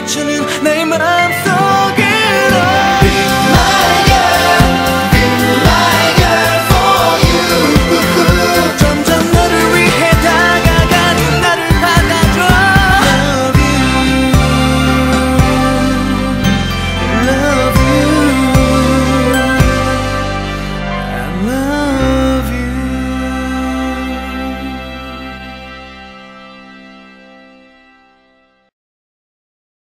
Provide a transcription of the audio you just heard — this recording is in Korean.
비추는 내 마음